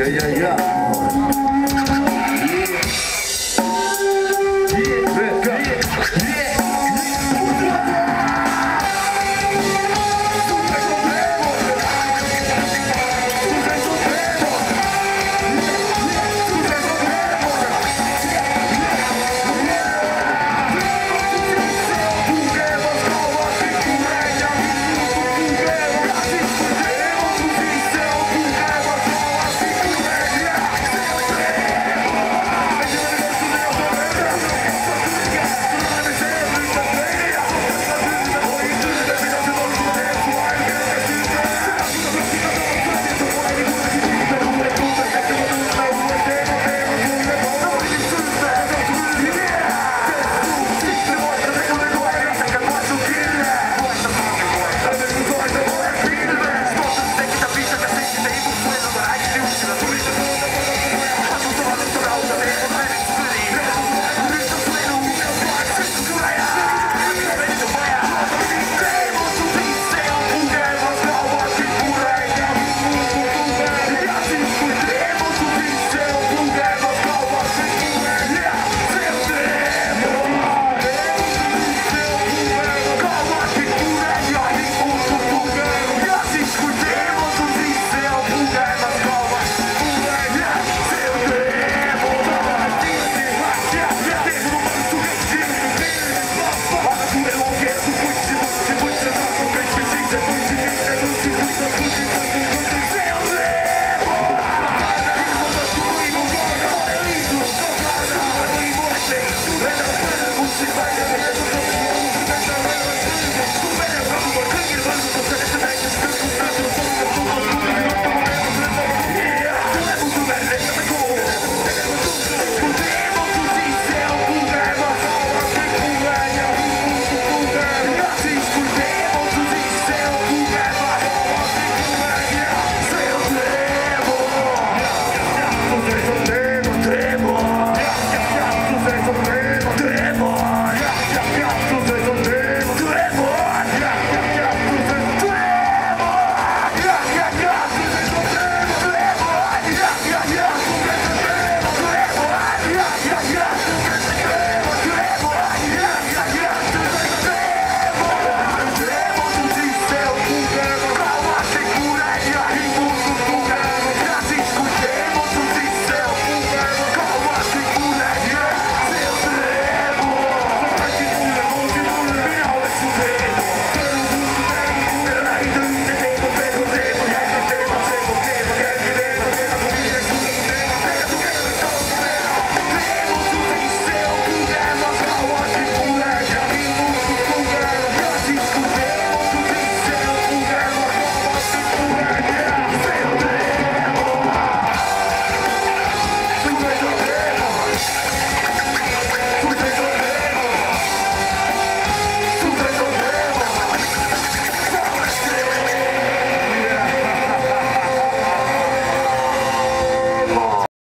Yeah, yeah, yeah.